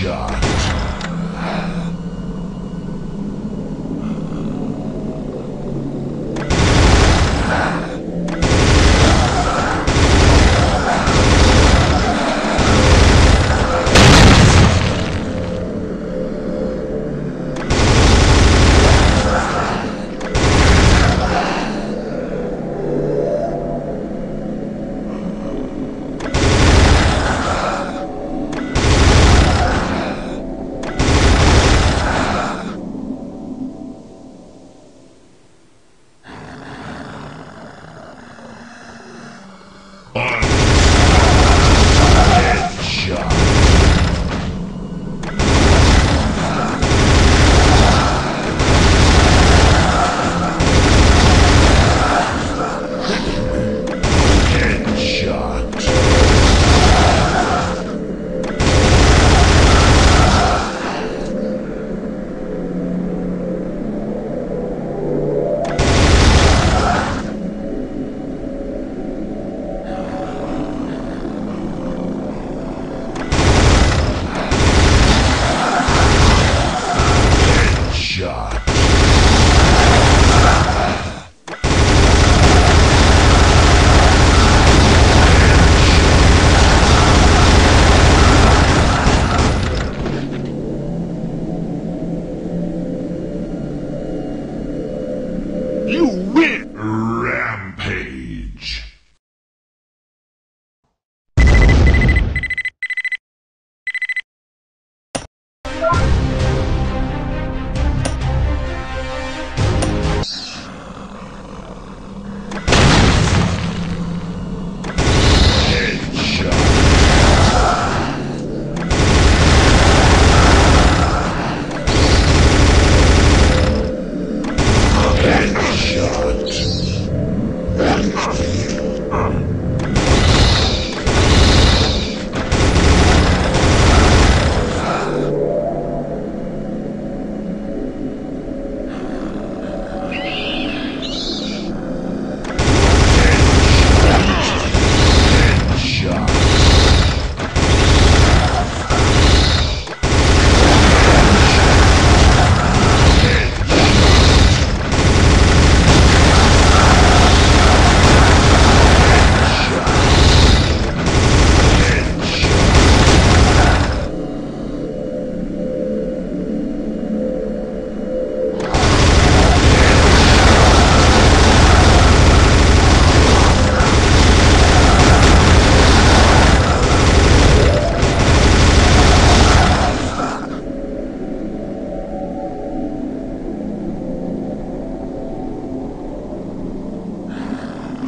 Shot.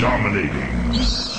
Dominating.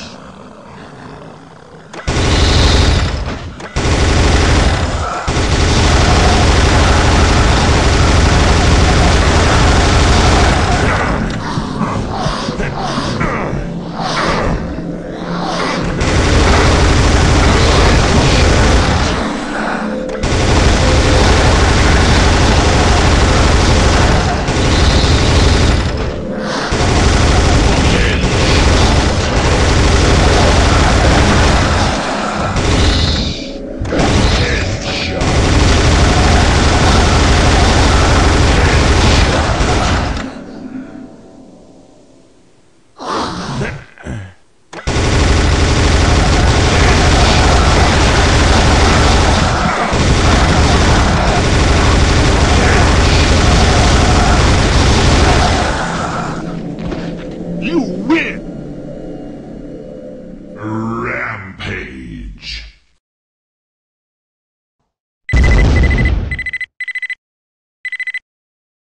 you win.